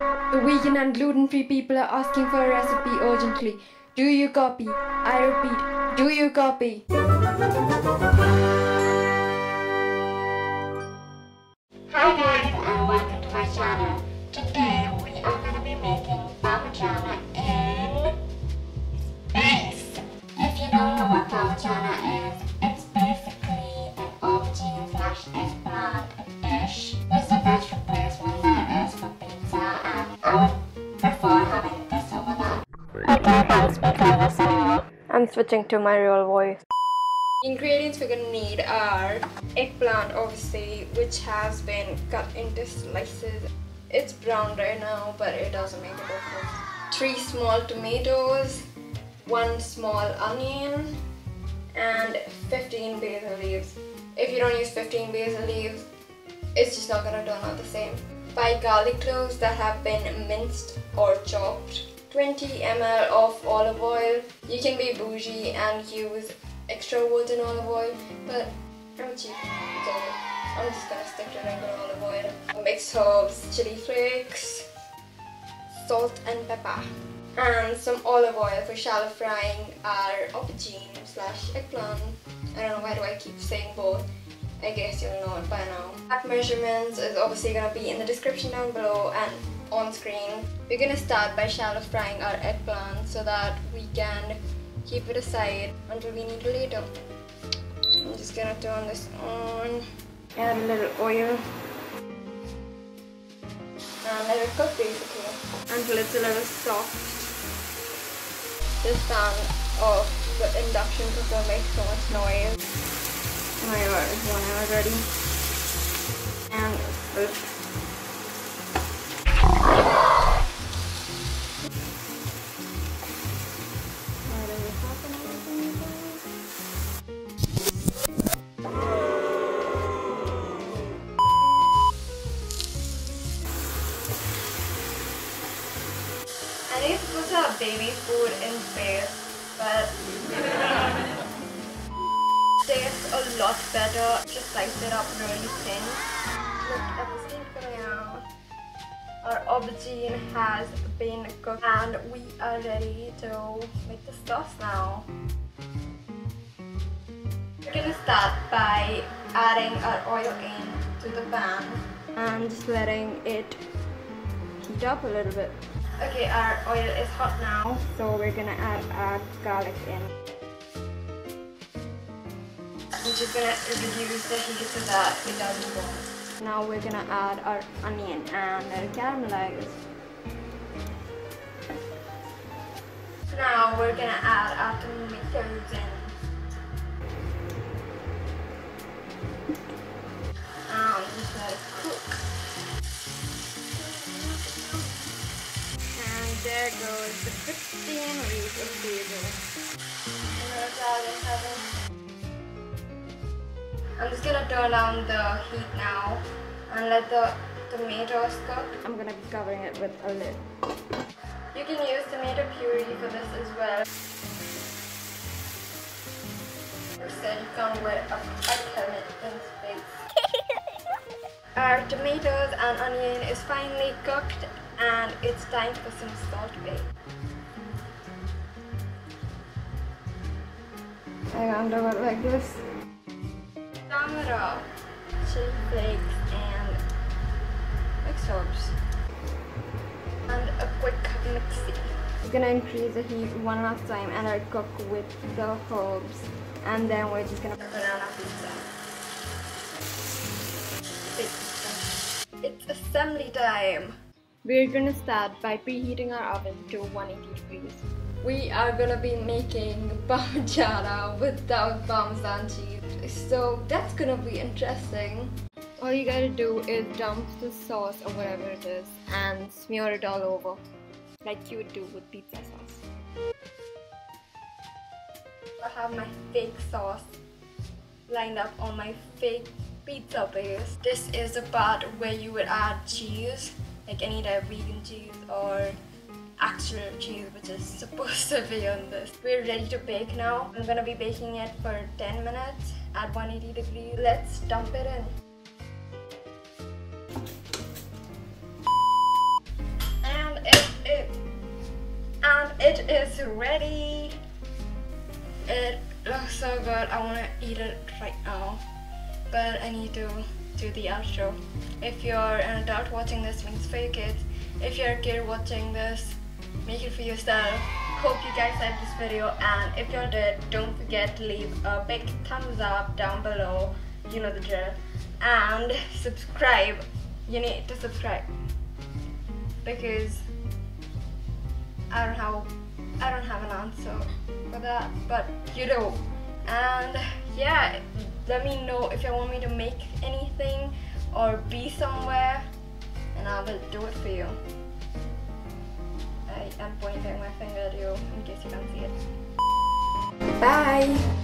The vegan and gluten-free people are asking for a recipe urgently. Do you copy? I repeat, do you copy? And I'm switching to my real voice. Ingredients we're gonna need are eggplant, obviously, which has been cut into slices. It's brown right now, but it doesn't make a difference. Three small tomatoes, one small onion, and 15 basil leaves. If you don't use 15 basil leaves, it's just not gonna turn out the same. Five garlic cloves that have been minced or chopped. 20 ml of olive oil. You can be bougie and use extra virgin olive oil, but I'm cheap, so I'm just gonna stick to regular olive oil. Mixed herbs, chili flakes, salt and pepper, and some olive oil for shallow frying our aubergine slash eggplant. I don't know why do I keep saying both. I guess you'll know it by now. That measurements is obviously gonna be in the description down below and We're gonna start by shallow frying our eggplant so that we can keep it aside until we need it later. I'm just gonna turn this on. Add a little oil. And let it cook basically until it's a little soft. This fan of the induction cooker makes so much noise. Oh my god, it's one hour already. And it's I think it's supposed to have baby food in space, but tastes a lot better. Just slice it up really thin. Look at the steam coming out. Our aubergine has been cooked and we are ready to make the sauce now. We're gonna start by adding our oil in to the pan and just letting it heat up a little bit. Okay, our oil is hot now, so we're gonna add our garlic in. I'm just gonna reduce the heat so that it doesn't burn. Now we're gonna add our onion and let it caramelize. Now we're gonna add our tomatoes in. And I'm just gonna turn down the heat now and let the tomatoes cook. I'm gonna be covering it with a lid. You can use tomato puree for this as well. Said you can't wear a helmet in space. Our tomatoes and onion is finally cooked and it's time for some salt bake. I can't it like this. Tomato, chili flakes, and mixed herbs. And a quick mixy. We're gonna increase the heat one last time and it cook with the herbs. And then we're just gonna put on our pizza. Pizza. It's assembly time. We're gonna start by preheating our oven to 180 degrees. We are gonna be making parmigiana without parmesan cheese. So that's gonna be interesting. All you gotta do is dump the sauce or whatever it is and smear it all over like you would do with pizza sauce. I have my fake sauce lined up on my fake pizza base. This is the part where you would add cheese, like any type of vegan cheese or actual cheese which is supposed to be on this. We're ready to bake now. I'm gonna be baking it for 10 minutes at 180 degrees. Let's dump it in. And it, it, and it is ready. It looks so good. I want to eat it right now. But I need to do the outro. If you're an adult watching this, means for your kids. If you're a kid watching this, make it for yourself. Hope you guys liked this video and if you did, don't forget to leave a big thumbs up down below. You know the drill. And subscribe. You need to subscribe. Because I don't have I don't have an answer for that, but you do. And yeah, let me know if you want me to make anything or be somewhere and I will do it for you. I am pointing my finger at you in case you can't see it. Bye!